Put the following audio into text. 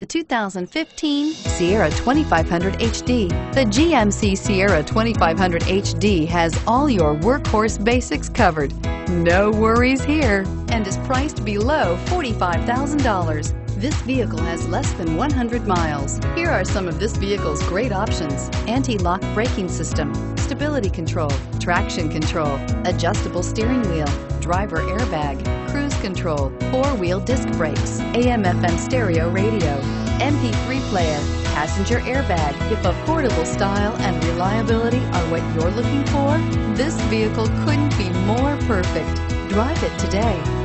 The 2015 Sierra 2500 HD. The GMC Sierra 2500 HD has all your workhorse basics covered. No worries here and is priced below $45,000. This vehicle has less than 100 miles. Here are some of this vehicle's great options. Anti-lock braking system, stability control, traction control, adjustable steering wheel, driver airbag, control, four-wheel disc brakes, AM FM stereo radio, MP3 player, passenger airbag. If affordable style and reliability are what you're looking for, this vehicle couldn't be more perfect. Drive it today.